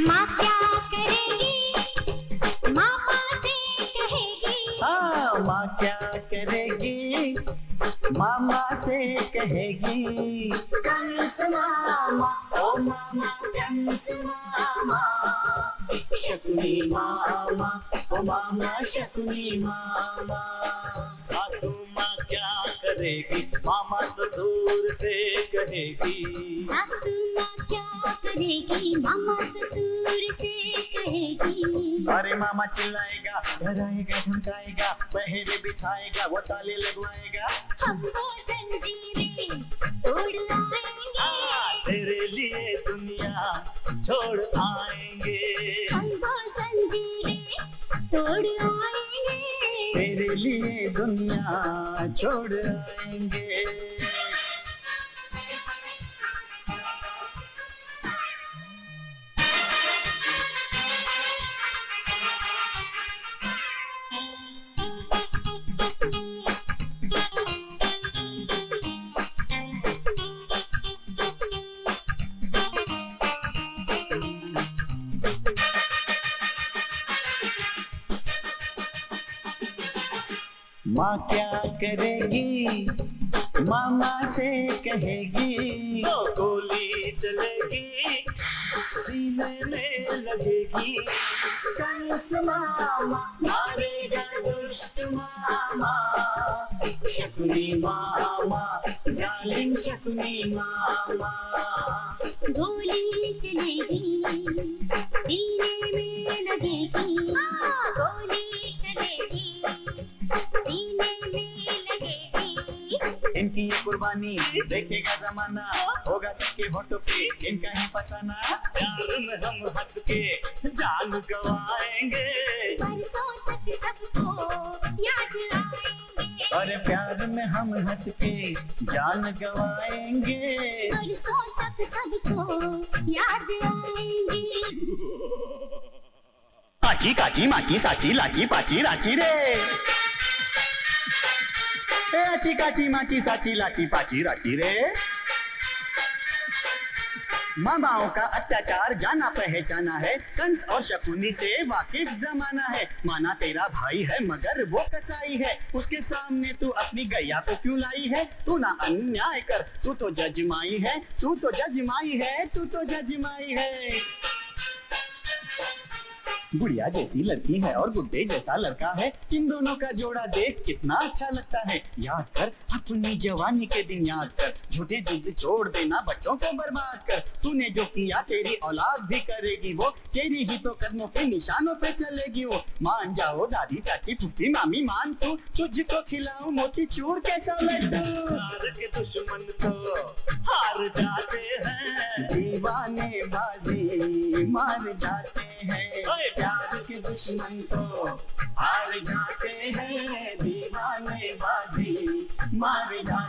माँ क्या करेगी मामा से कहेगी। हाँ माँ क्या करेगी मामा से कहेगी। कंस मामा ओ मामा कंस मामा शकुनी मामा ओ मामा शकुनी मामा। सासू माँ क्या करेगी मामा ससुर से कहेगी। सासू माँ क्या करेगी मामा ससुर से कहेगी। अरे मामा चिल्लाएगा डराएगा धमकाएगा पहरे बिठाएगा वो ताले लगवाएगा। हमको जंजीरें तोड़ हाँ, आएँगे तेरे लिए दुनिया छोड़ आएँगे। हमको जंजीरें तोड़ आएँगे तेरे लिए दुनिया छोड़ आएँगे। माँ क्या करेगी? मामा से कहेगी तो गोली चलेगी सीने में लगेगी। कंस मामा। मारेगा दुष्ट मामा शकुनी मामा जालिम शकुनी मामा। गोली चलेगी इनकी ये कुर्बानी देखेगा जमाना होगा सबके होठों पे इनका ही फसाना। प्यार में हम हंस के जान गवाएँगे। बरसों तक सबको याद आएँगे और प्यार में हम हंस के जान गवाएँगे। तक सबको याद आएँगे आची काची माची साची लाची पाची राची रे। आची काची माची साची लाची पाची राची रे मामाओं का अत्याचार जाना पहचाना है कंस और शकुनी से वाकिफ जमाना है माना तेरा भाई है मगर वो कसाई है उसके सामने तू अपनी गैया को क्यों लाई है तू ना अन्याय कर तू तो जजमाई है तू तो जजमाई है तू तो जजमाई है गुड़िया जैसी लड़की है और गुड्डे जैसा लड़का है। इन दोनों का जोड़ा देख कितना अच्छा लगता है। याद कर अपनी जवानी के दिन याद कर। झूठी जिद छोड़ देना बच्चों को बर्बाद कर। तूने जो किया तेरी औलाद भी करेगी वो। तेरी ही तो कदमों के निशानों पे चलेगी वो। मान जाओ दादी चाची फुफी मामी मान तू। तुझको खिलाऊं मोती चूर कैसा लड्डू के दुश्मन तो हार जाते हैं। दीवाने बाजी मार जाते! के दुश्मन तो हार जाते हैं दीवाने बाजी मार जाते